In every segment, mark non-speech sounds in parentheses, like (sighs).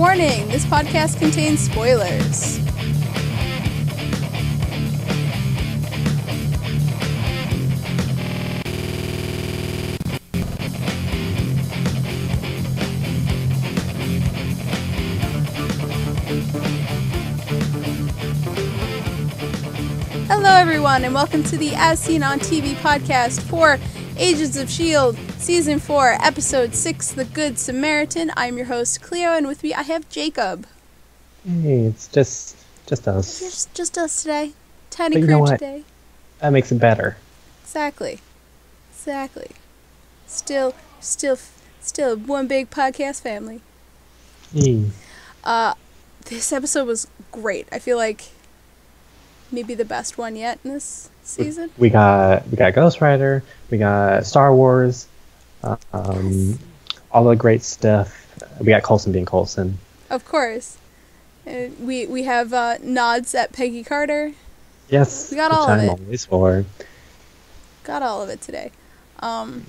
Warning this podcast contains spoilers. Hello, everyone, and welcome to the As Seen on TV podcast for Agents of S.H.I.E.L.D. Season 4, Episode 6 The Good Samaritan. I'm your host, Clio, and with me I have Jacob. Hey, it's just just us. Just, just us today. Tiny But you crew know what? today. That makes it better. Exactly. Exactly. Still, still, still one big podcast family. Hey. Uh, this episode was great. I feel like maybe the best one yet in this season. We got we got Ghost Rider, we got Star Wars, um, all the great stuff. We got Coulson being Coulson. Of course. Uh, we we have uh, nods at Peggy Carter. Yes, We got all of it. always for. Got all of it today. Um,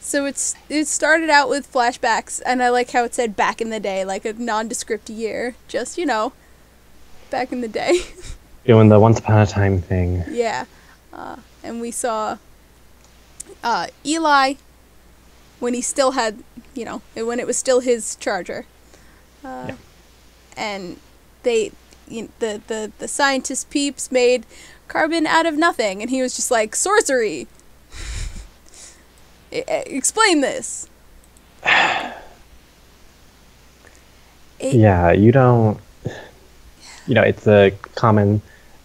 so it's it started out with flashbacks, and I like how it said back in the day, like a nondescript year. Just you know, back in the day. (laughs) Doing the Once Upon a Time thing. yeah. Uh, and we saw uh, Eli when he still had, you know, when it was still his charger. Uh, Yeah. And they, you the, the, the scientist peeps made carbon out of nothing, and he was just like, sorcery! (laughs) Explain this! (sighs) It- Yeah, you don't. You know, it's a common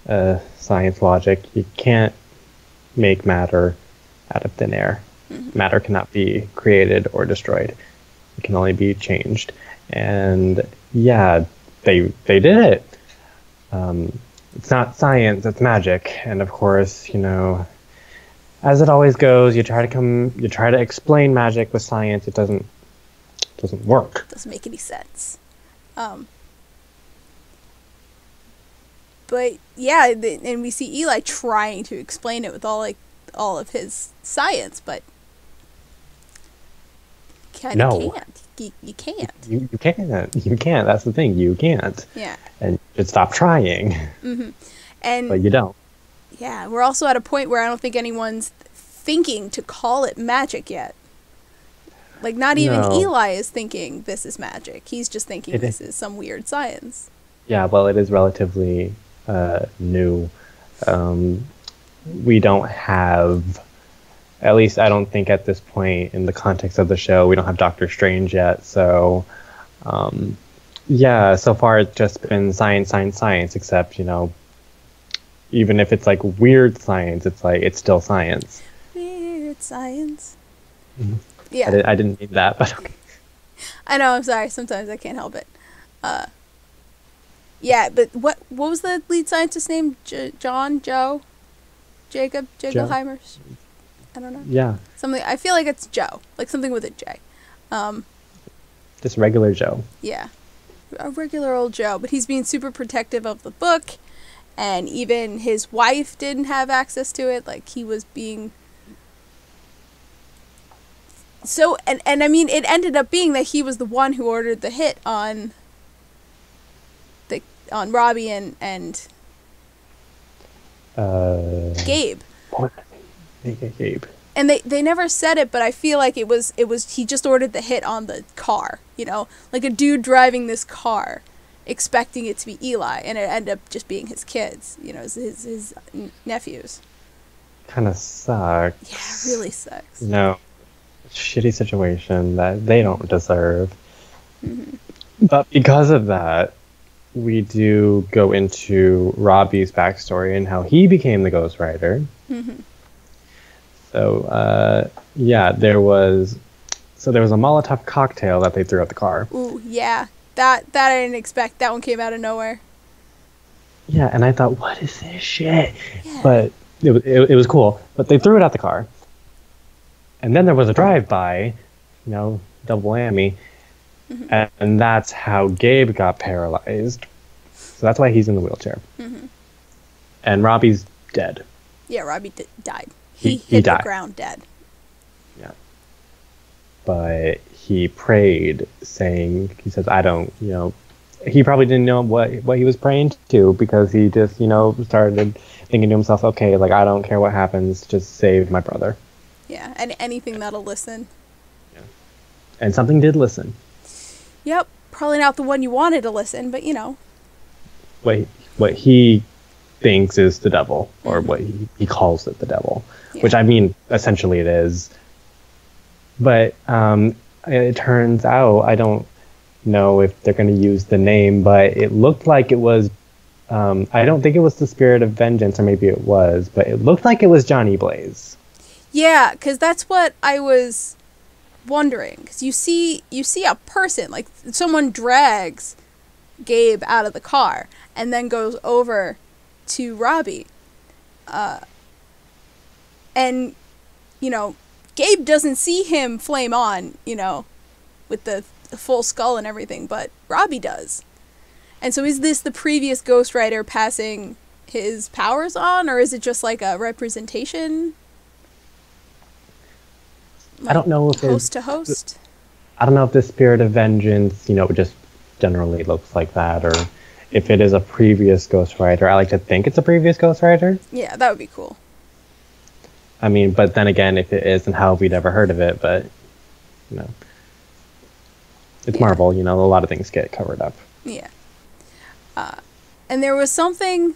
uh, science logic. You can't make matter out of thin air. Matter cannot be created or destroyed. It can only be changed. And yeah, they they did it. Um, it's not science; it's magic. And of course, you know, as it always goes, you try to come, you try to explain magic with science. It doesn't doesn't work. doesn't make any sense. Um, but yeah, and we see Eli trying to explain it with all like all of his science, but kind of No. can't. You, you can't. You, you can't. You can't. That's the thing. You can't. Yeah, And you should stop trying. and But you don't. yeah, we're also at a point where I don't think anyone's thinking to call it magic yet. Like not even No. Eli is thinking this is magic. He's just thinking It this is- is some weird science. Yeah, well, it is relatively uh, new. Um, we don't have, at least I don't think at this point in the context of the show, we don't have Doctor Strange yet. So, um, yeah, so far it's just been science, science, science, except, you know, even if it's like weird science, it's like, it's still science. Weird science. Mhm. Yeah. I, did, I didn't mean that, but okay. (laughs) I know. I'm sorry. Sometimes I can't help it. Uh, yeah, but what what was the lead scientist's name? J- John, Joe, Jacob, Jagelheimer. I don't know. yeah, Something. I feel like it's Joe, like something with a J. Um, just regular Joe. yeah, a regular old Joe, but he's being super protective of the book, and even his wife didn't have access to it. Like he was being. So and and I mean it ended up being that he was the one who ordered the hit on the on Robbie and and Uh, Gabe. what? And they, they never said it, but I feel like it was it was he just ordered the hit on the car, you know, like a dude driving this car, expecting it to be Eli, and it ended up just being his kids, you know, his his, his nephews. Kind of sucks. Yeah, really sucks. No. Shitty situation that they don't deserve. But because of that, we do go into Robbie's backstory and how he became the Ghost Rider. Mhm. So, uh, yeah, there was. So there was a Molotov cocktail that they threw at the car. Ooh, yeah, that that I didn't expect. That one came out of nowhere. Yeah, and I thought, what is this shit? Yeah. But it, it, it was cool. But they threw it at the car. And then there was a drive by, you know, double whammy. And, and that's how Gabe got paralyzed. So that's why he's in the wheelchair. And Robbie's dead. Yeah, Robbie d- died. He, He- he hit died. the ground dead. Yeah. but he prayed, saying, he says, I don't, you know, he probably didn't know what what he was praying to because he just, you know, started thinking to himself, okay, like I don't care what happens, just save my brother. Yeah, and anything that'll listen. Yeah. And something did listen. Yep, probably not the one you wanted to listen, but you know. What what he thinks is the devil, or what he, he calls it the devil, which I mean, essentially it is. But um, it turns out I don't know if they're going to use the name, but it looked like it was. Um, I don't think it was the spirit of vengeance, or maybe it was, but it looked like it was Johnny Blaze. Yeah, because that's what I was wondering. Because you see, you see a person like someone drags Gabe out of the car and then goes over to Robbie, uh, and you know, Gabe doesn't see him flame on, you know, with the, the full skull and everything, but Robbie does. And so, is this the previous Ghost Rider passing his powers on, or is it just like a representation? I don't know if host to host. I don't know if the spirit of vengeance, you know, just generally looks like that, or if it is a previous Ghost Rider. I like to think it's a previous Ghost Rider. Yeah, that would be cool. I mean, but then again, if it is, then how have we never heard of it? But you know, it's Yeah. Marvel. You know, a lot of things get covered up. Yeah. Uh, and there was something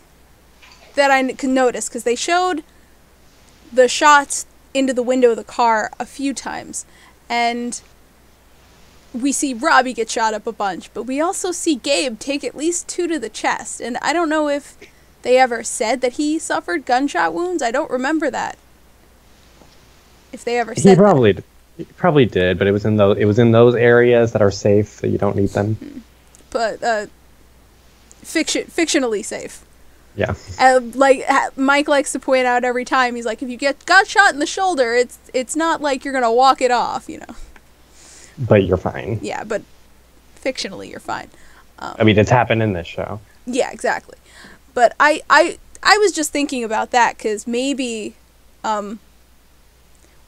that I could notice because they showed the shots into the window of the car a few times, and we see Robbie get shot up a bunch, but we also see Gabe take at least two to the chest, and I don't know if they ever said that he suffered gunshot wounds. I don't remember that. If they ever He said that. probably he probably did, but it was in those it was in those areas that are safe, that you don't need them. but uh, fiction fictionally safe. Yeah, Uh, like Mike likes to point out every time, he's like, if you get got shot in the shoulder, it's it's not like you're gonna walk it off, you know. But you're fine. Yeah, but fictionally, you're fine. I mean, it's happened in this show. Yeah, exactly. But I I I was just thinking about that because maybe, um,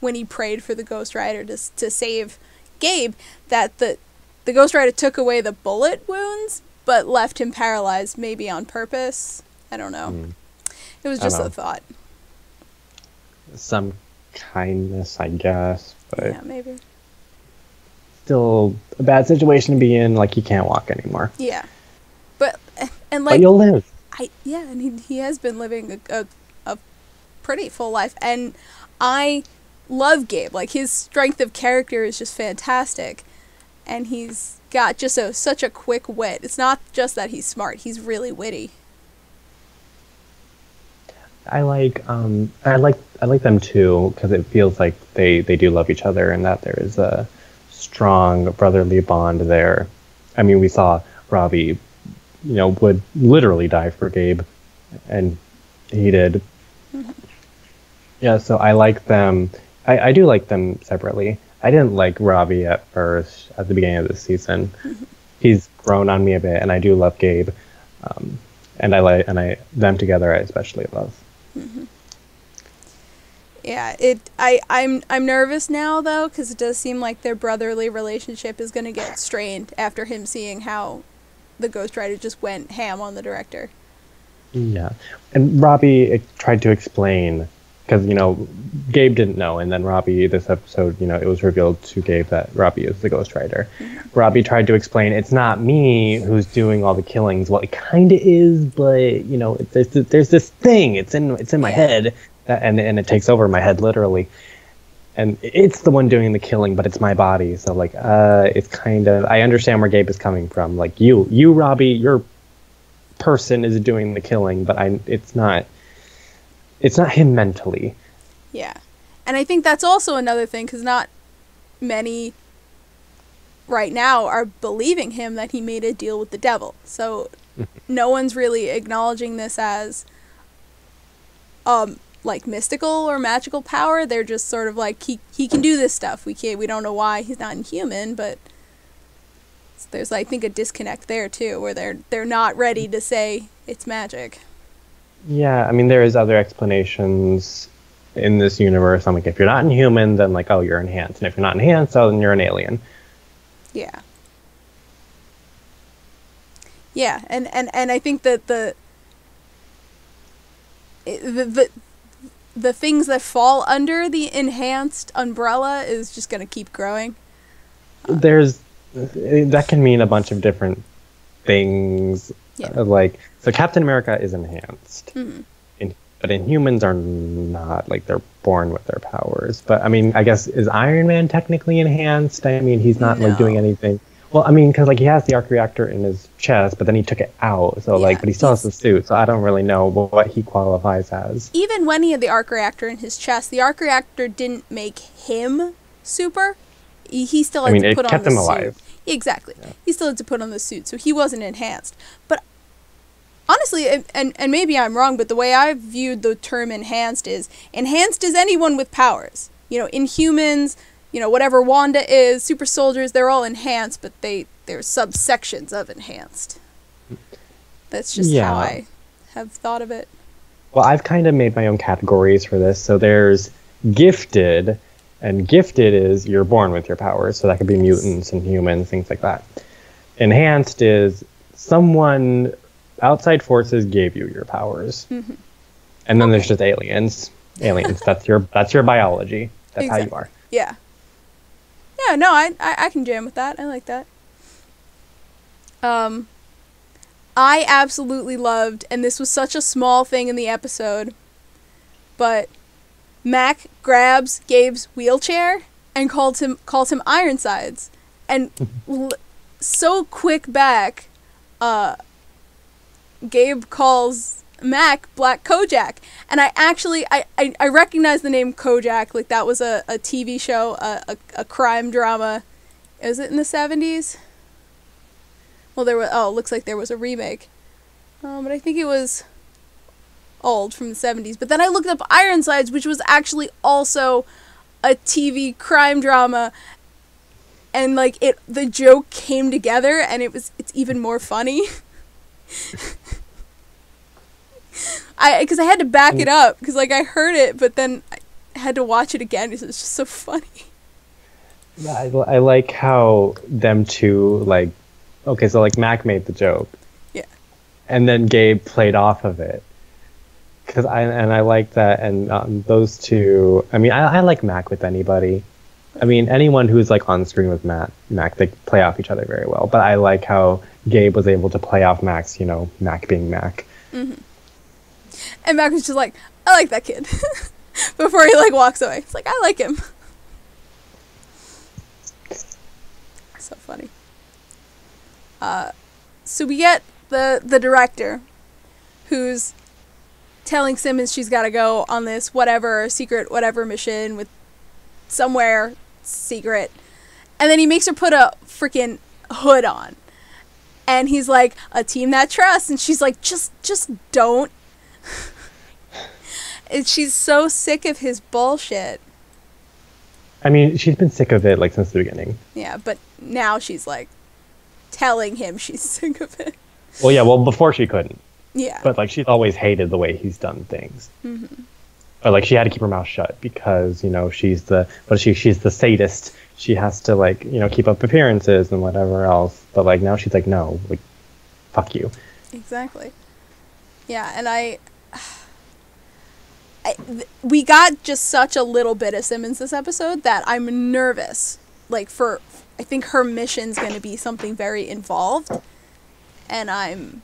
when he prayed for the Ghost Rider to to save Gabe, that the the Ghost Rider took away the bullet wounds, but left him paralyzed, maybe on purpose. I don't know. Mm. It was just a thought. Some kindness, I guess, but Yeah, maybe. Still a bad situation to be in. Like you can't walk anymore, Yeah, but and but like you'll live. I yeah, and he he has been living a, a a pretty full life, and I love Gabe. Like his strength of character is just fantastic, and he's got just a such a quick wit. It's not just that he's smart; he's really witty. I like um I like I like them too because it feels like they they do love each other and that there is a strong brotherly bond there. I mean, we saw Robbie, you know, would literally die for Gabe, and he did. Mm-hmm. Yeah, so I like them. I, I do like them separately. I didn't like Robbie at first at the beginning of the season. Mm-hmm. He's grown on me a bit, and I do love Gabe. Um, and I like and I them together I especially love. Mm-hmm. Yeah, it. I I'm I'm nervous now though because it does seem like their brotherly relationship is gonna get strained after him seeing how the Ghost Rider just went ham on the director. Yeah, and Robbie eh, tried to explain because you know Gabe didn't know, and then Robbie this episode, you know, it was revealed to Gabe that Robbie is the Ghost Rider. Robbie tried to explain it's not me who's doing all the killings. Well, it kind of is, but you know, there's there's this thing. It's in it's in my head, and and it takes over my head literally. And it's the one doing the killing, but it's my body. So like, uh, it's kind of I understand where Gabe is coming from. Like you, you Robbie, your person is doing the killing, but I it's not it's not him mentally. Yeah. And I think that's also another thing because not many right now are believing him that he made a deal with the devil. So (laughs) no one's really acknowledging this as um like mystical or magical power. They're just sort of like he he can do this stuff. We can't we don't know why he's not inhuman, but there's I think a disconnect there too where they're they're not ready to say it's magic. Yeah, I mean there is other explanations in this universe. I'm like, if you're not inhuman, then like, oh, you're enhanced, and if you're not enhanced, oh, then you're an alien. Yeah. Yeah, and, and, and I think that the, the the the things that fall under the enhanced umbrella is just going to keep growing. There's that can mean a bunch of different things. Yeah. Uh, Like so, Captain America is enhanced, Mhm. in, but Inhumans are not. Like they're born with their powers. But I mean, I guess is Iron Man technically enhanced? I mean, he's not like doing anything. Well, I mean, because like he has the arc reactor in his chest, but then he took it out. So Yeah, like, but he still has the suit. So I don't really know what he qualifies as. Even when he had the arc reactor in his chest, the arc reactor didn't make him super. He, he still I had mean, to it put kept on the him suit. alive. Exactly. He still had to put on the suit, so he wasn't enhanced. But honestly, and, and, and maybe I'm wrong, but the way I've viewed the term enhanced is enhanced is anyone with powers. You know, Inhumans, you know, whatever Wanda is, super soldiers, they're all enhanced, but they they're subsections of enhanced. That's just how I have thought of it. Well, I've kind of made my own categories for this. So there's gifted, and gifted is you're born with your powers. So that could be Yes. mutants and humans, things like that. Enhanced is someone outside forces gave you your powers, Mhm. and then there's just aliens. (laughs) Aliens. that's your that's your biology. That's how you are. Yeah. Yeah, no, I, I I can jam with that. I like that. Um I absolutely loved and this was such a small thing in the episode, but Mac grabs Gabe's wheelchair and calls him calls him Ironsides and (laughs) l- so quick back uh Gabe calls Mac Black Kojak. And I actually I, I, I recognize the name Kojak, like that was a, a TV show, a, a, a crime drama. Is it in the seventies? Well there was oh, it looks like there was a remake. Um, but I think it was old from the seventies. But then I looked up Ironsides, which was actually also a TV crime drama and like it the joke came together and it was it's even more funny. (laughs) I because I had to back it up because like I heard it, but then I had to watch it again because it's just so funny. I, I like how them two like okay so like mac made the joke. Yeah. and then gabe played off of it. Because i and i like that and um, those two i mean I, I like mac with anybody. I mean anyone who's like on screen with matt mac they play off each other very well. But i like how gabe was able to play off max you know mac being mac And Mac was just like, I like that kid. (laughs) Before he like walks away, it's like I like him. (laughs) so funny. Uh, so we get the the director, who's telling Simmons she's got to go on this whatever secret whatever mission with somewhere secret, and then he makes her put a freaking hood on, and he's like a team that trusts, and she's like just just don't. And she's so sick of his bullshit. i mean she's been sick of it like since the beginning Yeah, but now she's like telling him she's (laughs) sick of it. well yeah well before she couldn't Yeah. but like she's always hated the way he's done things. Mm-hmm. But like she had to keep her mouth shut because you know she's the but she she's the sadist. She has to like you know keep up appearances and whatever else. But like now she's like no, like fuck you. Exactly. Yeah, and I, I we got just such a little bit of Simmons this episode that I'm nervous. Like for, I think her mission's going to be something very involved, and I'm,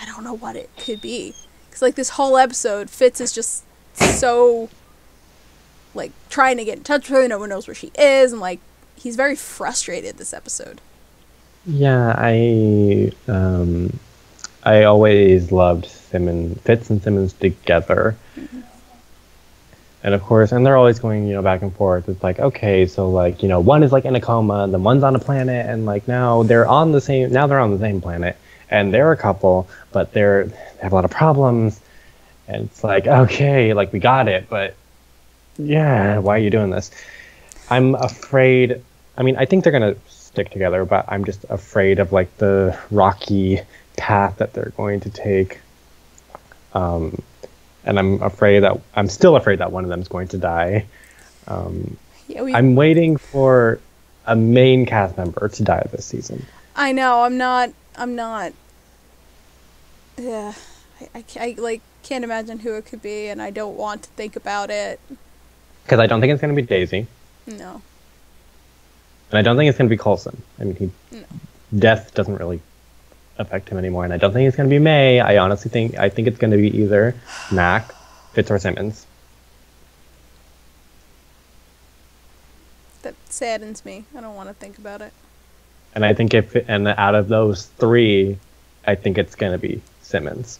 I don't know what it could be, because like this whole episode, Fitz is just so, like trying to get in touch with her. No one knows where she is, and like he's very frustrated this episode. Yeah, I um I always loved Simmons Fitz and Simmons together. And of course, and they're always going, you know, back and forth. It's like, okay, so like, you know, one is like in a coma, then one's on a planet, and like now they're on the same now they're on the same planet, and they're a couple, but they're they have a lot of problems, and it's like, okay, like we got it, but yeah, why are you doing this? I'm afraid. I mean, I think they're gonna stick together, but I'm just afraid of like the rocky path that they're going to take. Um, and I'm afraid that I'm still afraid that one of them is going to die. Um, Yeah, we, I'm waiting for a main cast member to die this season. I know. I'm not. I'm not. Yeah, I, I, I like can't imagine who it could be, and I don't want to think about it. Because I don't think it's going to be Daisy, No. and I don't think it's going to be Coulson. I mean, he, No. death doesn't really affect him anymore, and I don't think it's going to be May. I honestly think I think it's going to be either Mac, Fitz, or Simmons. That saddens me. I don't want to think about it. And I think if and out of those three, I think it's going to be Simmons,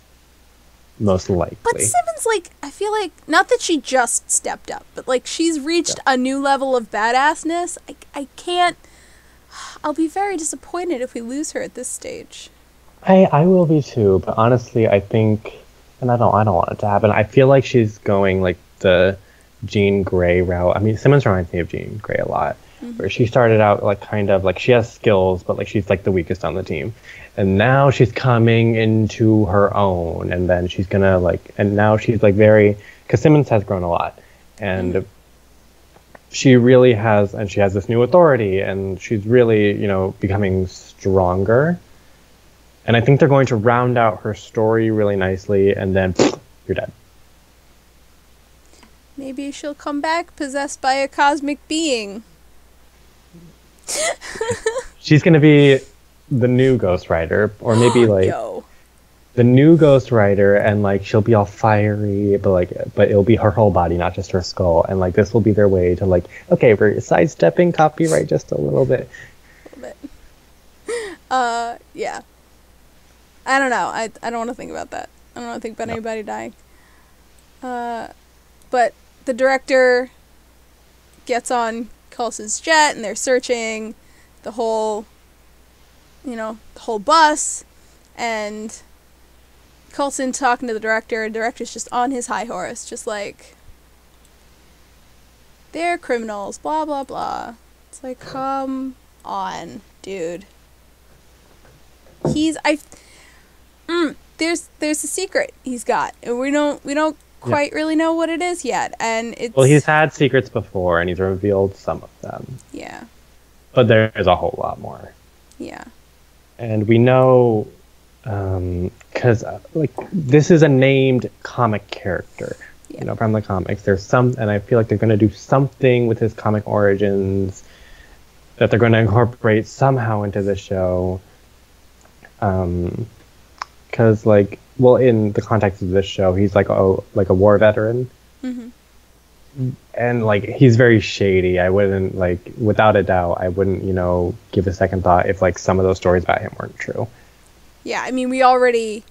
most likely. But Simmons, like, I feel like not that she just stepped up, but like she's reached a new level of badassness. I, I can't. I'll be very disappointed if we lose her at this stage. I I will be too, but honestly, I think, and I don't I don't want it to happen. I feel like she's going like the Jean Grey route. I mean, Simmons reminds me of Jean Grey a lot, mm-hmm. where she started out like kind of like she has skills, but like she's like the weakest on the team, and now she's coming into her own, and then she's gonna like, and now she's like very because Simmons has grown a lot, and. Mm-hmm. She really has, and she has this new authority, and she's really, you know, becoming stronger. And I think they're going to round out her story really nicely, and then (sniffs) you're dead. Maybe she'll come back possessed by a cosmic being. (laughs) She's going to be the new Ghost Rider, or maybe (gasps) like Yo. the new Ghost Rider, and like she'll be all fiery, but like, but it'll be her whole body, not just her skull. And like, this will be their way to like, okay, we're sidestepping copyright just a little bit. A little bit. (laughs) Uh, yeah. I don't know. I, I don't want to think about that. I don't want to think about No. anybody dying. Uh, but the director gets on Coulson's jet and they're searching the whole, you know, the whole bus. And Coulson talking to the director, and the director's just on his high horse, just like, they're criminals, blah, blah, blah. It's like, come on, dude. He's I. Mm, there's there's a secret he's got, and we don't we don't quite really know what it is yet, and it's Well, he's had secrets before, and he's revealed some of them, yeah. But there's a whole lot more. yeah. And we know because uh, like this is a named comic character Yeah. you know from the comics. There's some and i feel like they're going to do something with his comic origins that they're going to incorporate somehow into the show. Um because like well in the context of this show he's like a like a war veteran. Hmm and like he's very shady. I wouldn't like without a doubt i wouldn't you know give a second thought if like some of those stories about him weren't true. Yeah. I mean, we already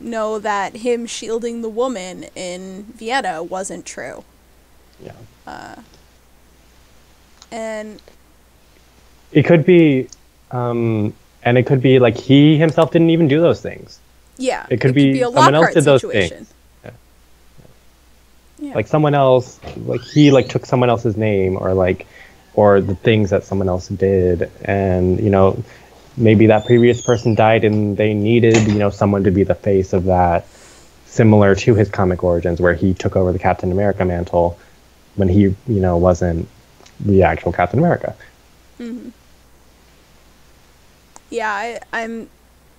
know that him shielding the woman in Vienna wasn't true, yeah. And It could be, um, and it could be like he himself didn't even do those things. Yeah, It could be a someone else Lockhart did those situation. things. Yeah. Yeah. Like someone else, like he like took someone else's name or like, or the things that someone else did, and you know, maybe that previous person died and they needed you know someone to be the face of that, similar to his comic origins where he took over the Captain America mantle when he you know wasn't the actual Captain America. Hmm. yeah, I, I'm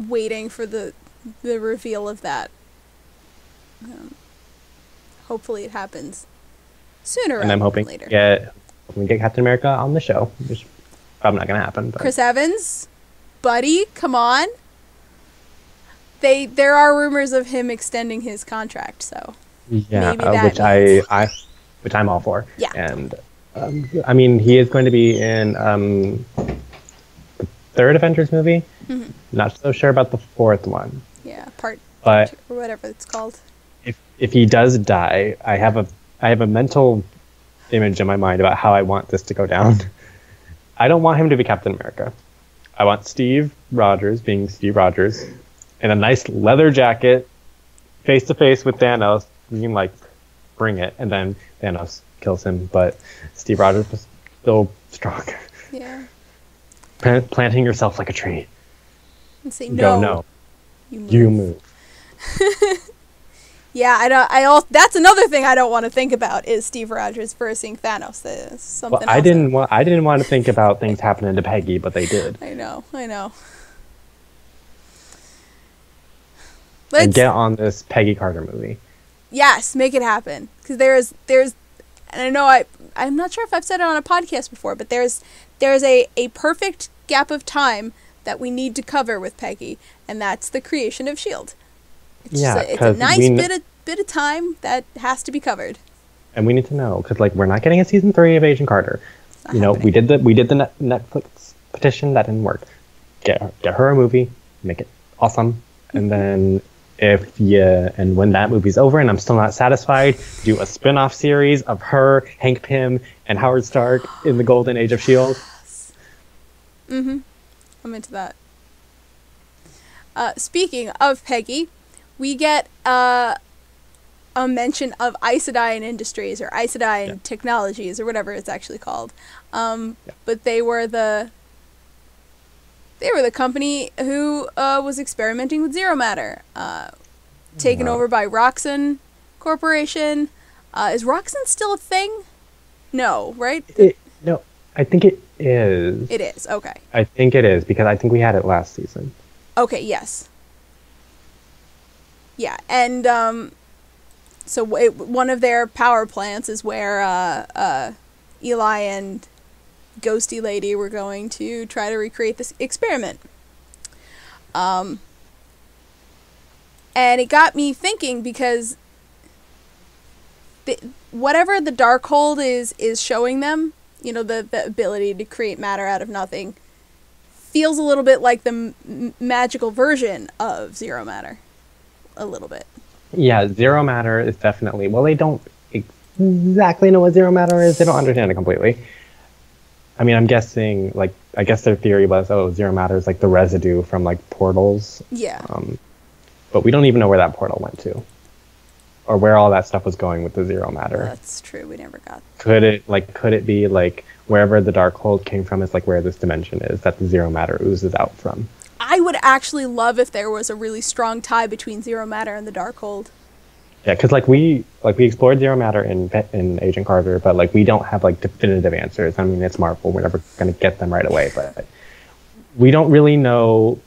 waiting for the the reveal of that. Um, hopefully, it happens sooner and I'm hoping than later. get hoping get Captain America on the show, which probably not going to happen. But Chris Evans, buddy, come on. They there are rumors of him extending his contract, so yeah, maybe uh, that which I, means- I, which I'm all for. Yeah. and um, I mean he is going to be in um, the third Avengers movie. Mm-hmm. Not so sure about the fourth one, yeah, part but two, or whatever it's called. if if he does die, I have a I have a mental image in my mind about how I want this to go down. (laughs) I don't want him to be Captain America. I want Steve Rogers being Steve Rogers in a nice leather jacket, face to face with Thanos, being like, "Bring it!" And then Thanos kills him, but Steve Rogers was still strong. Yeah, Plant- Planting yourself like a tree. and say Go no. You move. You move. (laughs) Yeah, I don't. I all. That's another thing I don't want to think about is Steve Rogers versing Thanos. Something. Well, I didn't want I didn't want to think about things happening to Peggy, but they did. I know. I know. Let's get on this Peggy Carter movie. yes, make it happen. Because there's there's, and I know I I'm not sure if I've said it on a podcast before, but there's there's a a perfect gap of time that we need to cover with Peggy, and that's the creation of Shield. It's Yeah, a, it's a nice bit of bit of time that has to be covered. and we need to know because like we're not getting a season three of Agent Carter. You know, we did the we did the Net- Netflix petition that didn't work. Get her, get her a movie, make it awesome, Mm-hmm. and then if you and when that movie's over and I'm still not satisfied, do a spin-off series of her, Hank Pym, and Howard Stark in the Golden Age of Shield. Mm-hmm. I'm into that. Uh, speaking of Peggy, we get uh, a mention of Isodyne Industries or Isodyne Yeah. Technologies or whatever it's actually called. Um, Yeah. But they were the they were the company who uh, was experimenting with zero matter, uh, taken Wow. over by Roxxon Corporation. Uh, is Roxxon still a thing? No, right? It, no, I think it is. It is. Okay. I think it is because I think we had it last season. Okay, yes. Yeah, and um, so it, one of their power plants is where uh, uh, Eli and Ghosty Lady were going to try to recreate this experiment. Um, and it got me thinking because the, whatever the Darkhold is is showing them, you know, the, the ability to create matter out of nothing, feels a little bit like the m- magical version of zero matter a little bit Yeah, zero matter is definitely. Well, they don't exactly know what zero matter is. They don't understand it completely. I mean, I'm guessing, like, I guess their theory was, oh, zero matter is like the residue from like portals. yeah Um, but we don't even know where that portal went to, or where all that stuff was going with the zero matter. that's true we never got could it like could it be like wherever the Darkhold came from is like where this dimension is that the zero matter oozes out from? i would actually love if there was a really strong tie between zero matter and the Darkhold. Yeah, because like we like we explored zero matter in in Agent Carter, but like we don't have like definitive answers. I mean, it's Marvel; we're never gonna get them right away. But we don't really know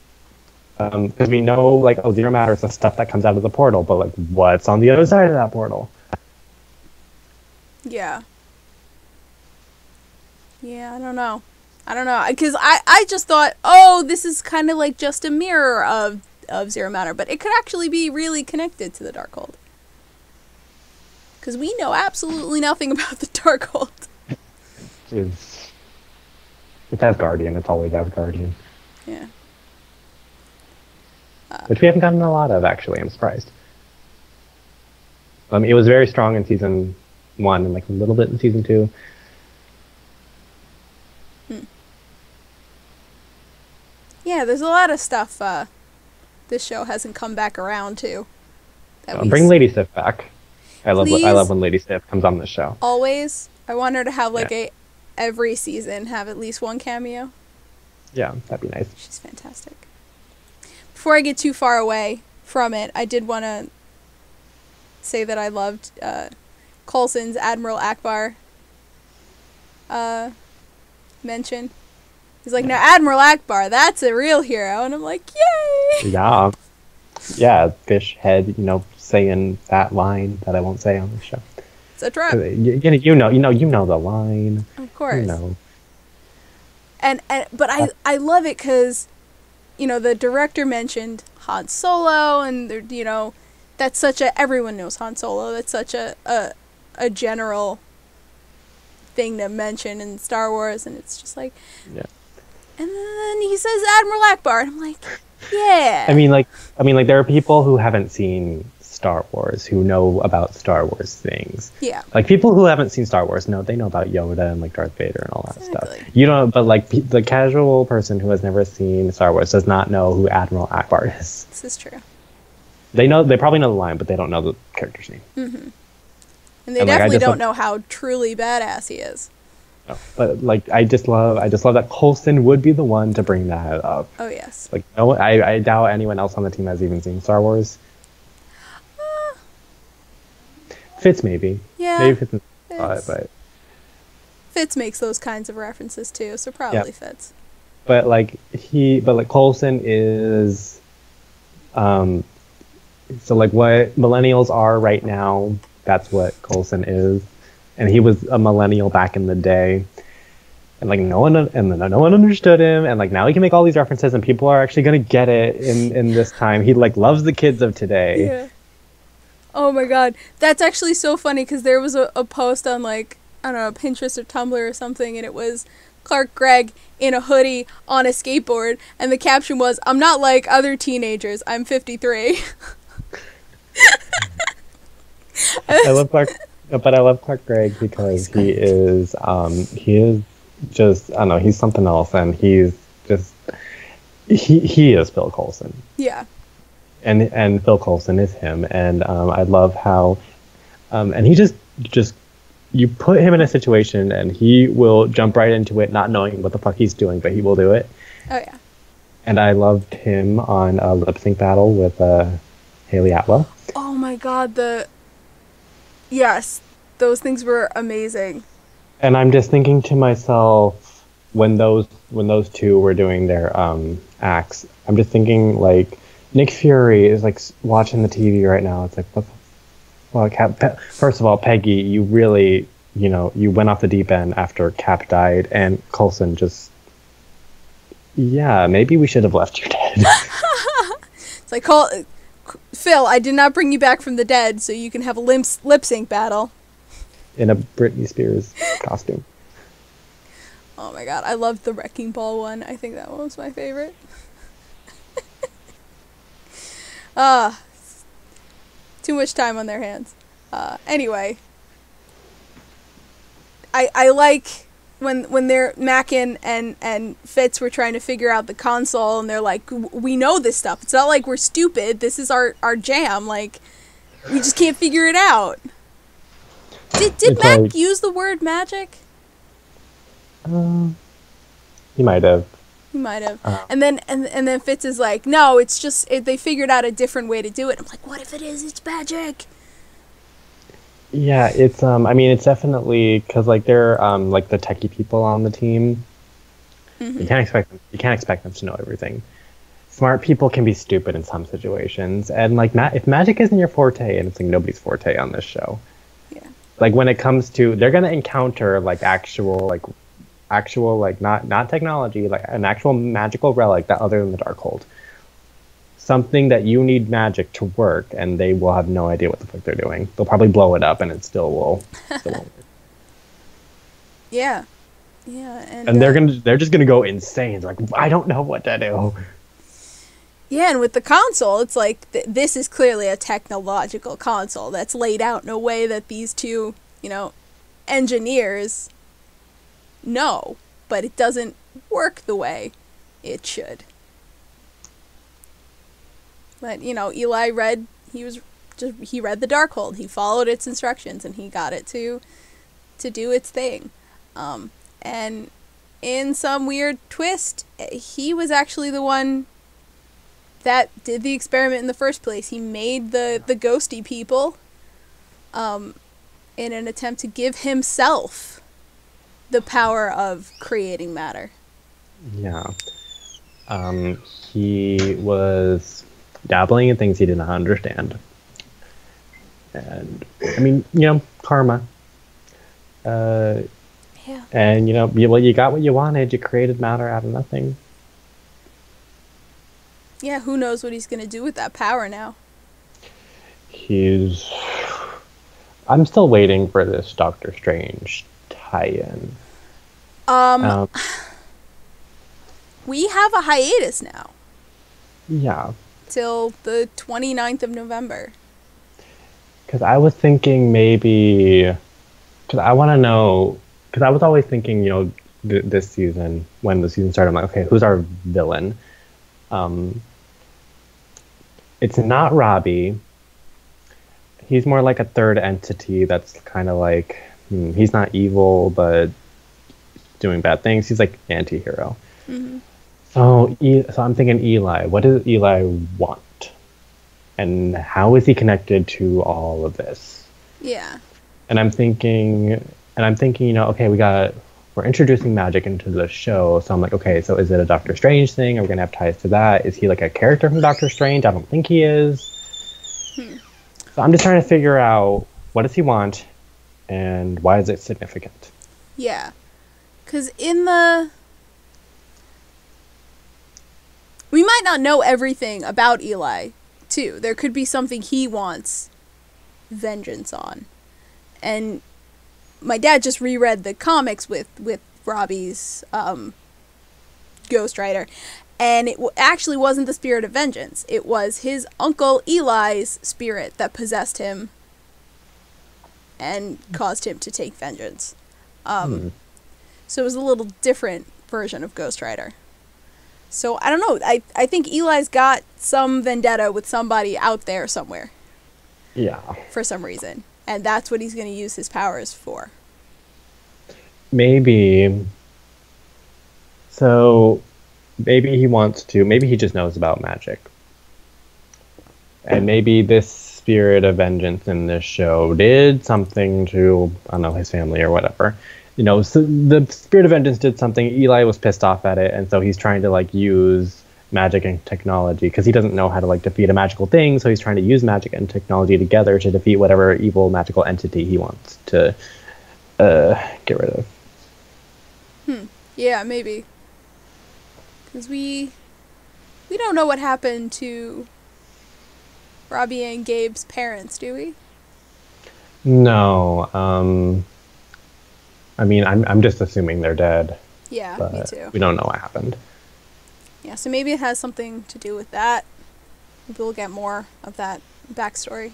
Um, because we know like oh, zero matter is the stuff that comes out of the portal, but like what's on the other side of that portal? yeah. Yeah i don't know. I don't know because I, I just thought oh this is kind of like just a mirror of of zero matter but it could actually be really connected to the darkhold. Because we know absolutely nothing (laughs) about the darkhold. Is it's Asgardian. It's always Asgardian, yeah which we haven't gotten a lot of actually. I'm surprised. Um, it was very strong in season one and like a little bit in season two. Yeah, there's a lot of stuff uh, this show hasn't come back around to. That Uh, bring s- Lady Sif back. I love I love when Lady Sif comes on the show. always. I want her to have like Yeah. a every season have at least one cameo. Yeah, that'd be nice. She's fantastic. Before I get too far away from it, I did want to say that I loved uh, Coulson's Admiral Ackbar uh, mention. He's like, now Admiral Ackbar, that's a real hero, and I'm like, yay! Yeah, yeah, fish head. You know, saying that line that I won't say on the show. It's a trap, You, you, you know, you know, you know the line. of course. You know, and and but I I love it because, you know, the director mentioned Han Solo, and you know, that's such a everyone knows Han Solo. That's such a a a general thing to mention in Star Wars, and it's just like, yeah. and then he says Admiral Ackbar, and I'm like, (laughs) yeah. I mean, like, I mean, like, there are people who haven't seen Star Wars who know about Star Wars things. yeah, Like people who haven't seen Star Wars know they know about Yoda and like Darth Vader and all that Exactly. stuff. You don't, but like pe- the casual person who has never seen Star Wars does not know who Admiral Ackbar is. this is true, They know they probably know the line, but they don't know the character's name. Mm-hmm. and they And, like, definitely just don't love- know how truly badass he is. No. But like I just love, I just love that Coulson would be the one to bring that up. Oh yes, Like no, I, I doubt anyone else on the team has even seen Star Wars. Fitz maybe. Yeah. Maybe Fitz, Fitz. but Fitz makes those kinds of references too, so probably Fitz. but like he but like Coulson is um so like what millennials are right now that's what Coulson is and he was a millennial back in the day and like no one and no one understood him and like now he can make all these references and people are actually going to get it in in this time he like loves the kids of today Yeah. Oh my god, that's actually so funny because there was a, a post on like I don't know Pinterest or Tumblr or something, and it was Clark Gregg in a hoodie on a skateboard, and the caption was, "I'm not like other teenagers. I'm 53." (laughs) I love Clark, but I love Clark Gregg because he is, um, he is just, I don't know, he's something else, and he's just, he he is Phil Coulson, yeah, and and Phil Coulson is him, and um, I love how, um, and he just just you put him in a situation, and he will jump right into it, not knowing what the fuck he's doing, but he will do it, oh yeah, and I loved him on a lip sync battle with uh, Hayley Atwell. oh my god, the yes, those things were amazing. and I'm just thinking to myself when those when those two were doing their um, acts, I'm just thinking like Nick Fury is like watching the TV right now. It's like what? Well, Cap, Pe- first of all, Peggy, you really you know you went off the deep end after Cap died, and Coulson just yeah maybe we should have left you dead. (laughs) It's like call Phil. I did not bring you back from the dead, so you can have a lip lip sync battle. in a Britney Spears (laughs) costume. Oh my god, I loved the wrecking ball one. I think that one was my favorite. Ah, too much time on their hands. Uh, anyway, I I like when when they're Mackin and and Fitz were trying to figure out the console, and they're like, "We know this stuff. It's not like we're stupid. This is our our jam. Like, we just can't figure it out." Did did It's Mac like- use the word magic? Um, he might have. He might have. Uh. and then and and then Fitz is like, no, it's just it, they figured out a different way to do it. I'm like, what if it is? It's magic. Yeah, it's um. I mean, it's definitely because like they're um like the techie people on the team. You can't expect them. You can't expect them to know everything. Smart people can be stupid in some situations, and like ma- if magic isn't your forte, and it's like nobody's forte on this show. Yeah. Like when it comes to, they're gonna encounter like actual like actual like not not technology like an actual magical relic that other than the Darkhold. Something that you need magic to work, and they will have no idea what the fuck they're doing. They'll probably blow it up, and it still will. (laughs) Still won't work. Yeah, yeah, and and they're uh, gonna they're just gonna go insane. Like I don't know what to do. yeah, and with the console, it's like th- this is clearly a technological console that's laid out in a way that these two, you know, engineers know, but it doesn't work the way it should. But you know, Eli read he was just he read the Darkhold. He followed its instructions and he got it to to do its thing. Um, and in some weird twist, he was actually the one that did the experiment in the first place. He made the the ghosty people um, in an attempt to give himself the power of creating matter. Yeah. Um, he was dabbling in things he did not understand. And I mean, you know, karma. Uh, Yeah. and you know, you, well, you got what you wanted. You created matter out of nothing. Yeah, who knows what he's going to do with that power now? He's. I'm still waiting for this Doctor Strange tie-in. Um, Um, we have a hiatus now yeah, till the 29th of November. because I was thinking maybe. Because I want to know. Because I was always thinking, you know, th- this season when the season started, I'm like, okay, who's our villain? Um, it's not Robbie. He's more like a third entity that's kind of like he's not evil, but doing bad things. He's like anti-hero. Mhm. So, e- so I'm thinking Eli. What does Eli want? And how is he connected to all of this? Yeah. And I'm thinking, and I'm thinking, you know, okay, we got, we're introducing magic into the show. So I'm like, okay, so is it a Doctor Strange thing? Are we going to have ties to that? Is he like a character from Doctor Strange? I don't think he is. So I'm just trying to figure out what does he want and why is it significant? Yeah. Because in the. We might not know everything about Eli, too. There could be something he wants vengeance on. And my dad just reread the comics with, with Robbie's um, Ghost. And it w- actually wasn't the spirit of vengeance. It was his uncle Eli's spirit that possessed him and caused him to take vengeance. Um, Hmm. So it was a little different version of Ghost Rider. So I don't know. I, I think Eli's got some vendetta with somebody out there somewhere Yeah. for some reason. And that's what he's going to use his powers for. Maybe. So maybe he wants to, maybe he just knows about magic. And maybe this spirit of vengeance in this show did something to, I don't know, his family or whatever. You know, so the spirit of vengeance did something. Eli was pissed off at it, and so he's trying to like use magic and technology because he doesn't know how to like defeat a magical thing. So he's trying to use magic and technology together to defeat whatever evil magical entity he wants to uh, get rid of. Hmm. Yeah, maybe. Because we. We don't know what happened to Robbie and Gabe's parents, do we? No. Um, I mean, I'm I'm just assuming they're dead, Yeah, me too. we don't know what happened. Yeah, so maybe it has something to do with that. Maybe we'll get more of that backstory.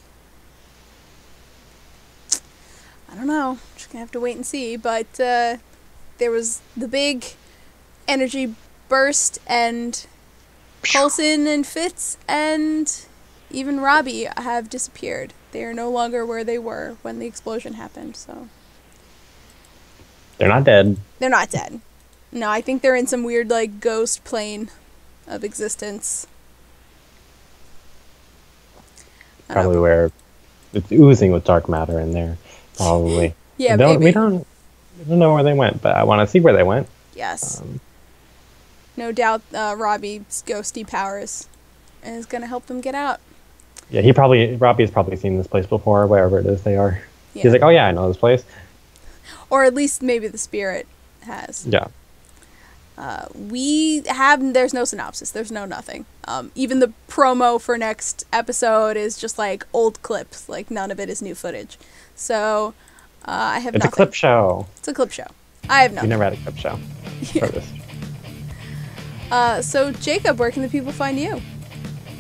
I don't know. Just gonna have to wait and see. But uh, there was the big energy burst, and Coulson and Fitz and even Robbie have disappeared. They are no longer where they were when the explosion happened. So They're not dead. they're not dead. No, I think they're in some weird like ghost plane of existence. Know. Probably where it's oozing with dark matter in there. Probably. (laughs) Yeah, we don't, maybe. We don't. We don't know where they went, but I want to see where they went. Yes. Um, no doubt uh, Robbie's ghosty powers is going to help them get out. Yeah, he probably Robbie has probably seen this place before, wherever it is they are. Yeah. He's like, oh yeah, I know this place. or at least maybe the spirit has. Yeah. Uh, we have, there's no synopsis, there's no nothing. Um, even the promo for next episode is just like old clips, like none of it is new footage. So uh, I have It's nothing. a clip show. It's a clip show. I have We you never had a clip show (laughs) for this. Uh, so Jacob, where can the people find you?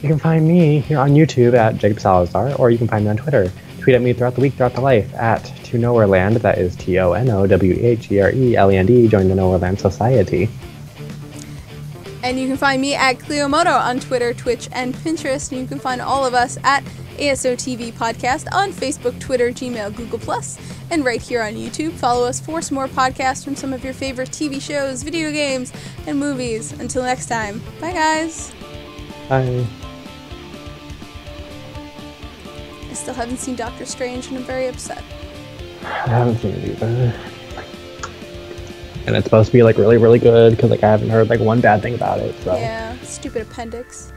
You can find me here on YouTube at Jacob Salazar, or you can find me on Twitter. Tweet at me throughout the week, throughout the life, at To Nowhere Land. That is T O N O W H E R E L E N D. Join the Nowhere Land Society. And you can find me at Cliomoto on Twitter, Twitch, and Pinterest. And you can find all of us at ASOTV Podcast on Facebook, Twitter, Gmail, Google Plus, and right here on YouTube. Follow us for some more podcasts from some of your favorite TV shows, video games, and movies. Until next time, bye guys. Bye. I still haven't seen Doctor Strange, and I'm very upset. I haven't seen it either. And it's supposed to be like really, really good because like I haven't heard like one bad thing about it. So Yeah, stupid appendix.